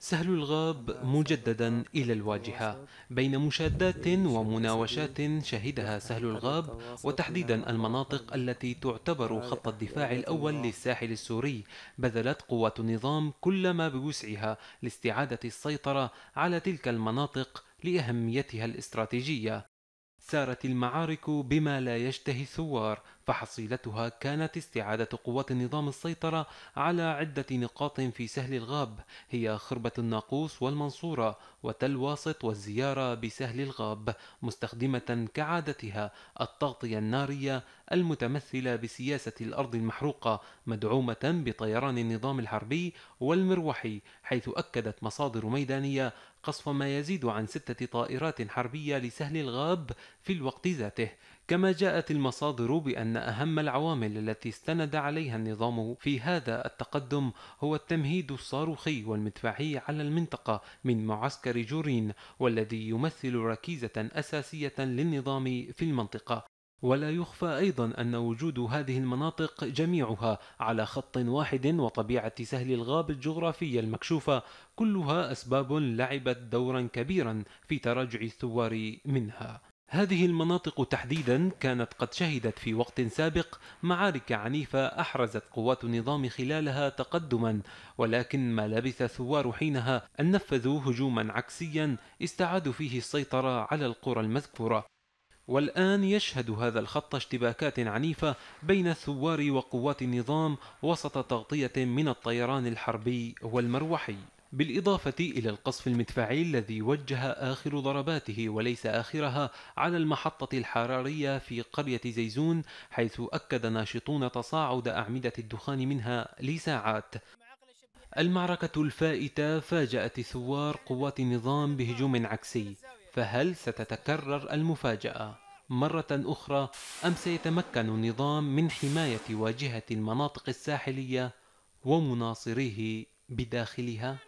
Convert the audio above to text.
سهل الغاب مجددا إلى الواجهة بين مشادات ومناوشات شهدها سهل الغاب وتحديدا المناطق التي تعتبر خط الدفاع الأول للساحل السوري. بذلت قوات النظام كل ما بوسعها لاستعادة السيطرة على تلك المناطق لأهميتها الاستراتيجية. سارت المعارك بما لا يشتهي الثوار فحصيلتها كانت استعادة قوات النظام السيطرة على عدة نقاط في سهل الغاب هي خربة الناقوس والمنصورة وتل واسط والزيارة بسهل الغاب مستخدمة كعادتها التغطية النارية المتمثلة بسياسة الأرض المحروقة مدعومة بطيران النظام الحربي والمروحي حيث أكدت مصادر ميدانية قصف ما يزيد عن ستة طائرات حربية لسهل الغاب في الوقت ذاته. كما جاءت المصادر بأن أهم العوامل التي استند عليها النظام في هذا التقدم هو التمهيد الصاروخي والمدفعي على المنطقة من معسكر جورين والذي يمثل ركيزة أساسية للنظام في المنطقة. ولا يخفى أيضا أن وجود هذه المناطق جميعها على خط واحد وطبيعة سهل الغاب الجغرافية المكشوفة كلها أسباب لعبت دورا كبيرا في تراجع الثوار منها. هذه المناطق تحديدا كانت قد شهدت في وقت سابق معارك عنيفة أحرزت قوات النظام خلالها تقدما ولكن ما لبث الثوار حينها أن نفذوا هجوما عكسيا استعادوا فيه السيطرة على القرى المذكورة. والآن يشهد هذا الخط اشتباكات عنيفة بين الثوار وقوات النظام وسط تغطية من الطيران الحربي والمروحي. بالإضافة إلى القصف المدفعي الذي وجه آخر ضرباته وليس آخرها على المحطة الحرارية في قرية زيزون حيث أكد ناشطون تصاعد أعمدة الدخان منها لساعات المعركة الفائتة فاجأت ثوار قوات النظام بهجوم عكسي فهل ستتكرر المفاجأة مرة أخرى أم سيتمكن النظام من حماية واجهة المناطق الساحلية ومناصريه بداخلها؟